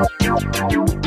you.